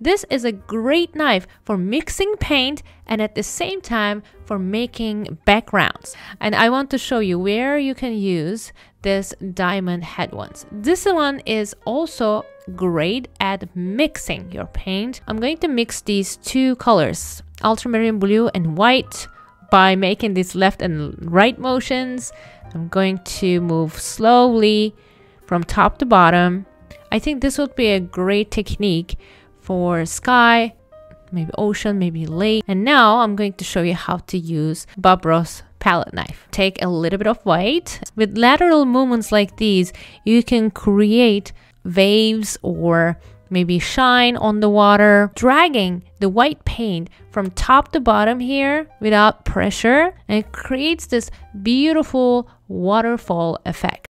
This is a great knife for mixing paint and at the same time for making backgrounds. And I want to show you where you can use this diamond head ones. This one is also great at mixing your paint. I'm going to mix these two colors, ultramarine blue and white by making these left and right motions. I'm going to move slowly from top to bottom. I think this would be a great technique for sky, maybe ocean, maybe lake. And now I'm going to show you how to use Bob Ross palette knife. Take a little bit of white. With lateral movements like these, you can create waves or maybe shine on the water, dragging the white paint from top to bottom here without pressure and it creates this beautiful waterfall effect.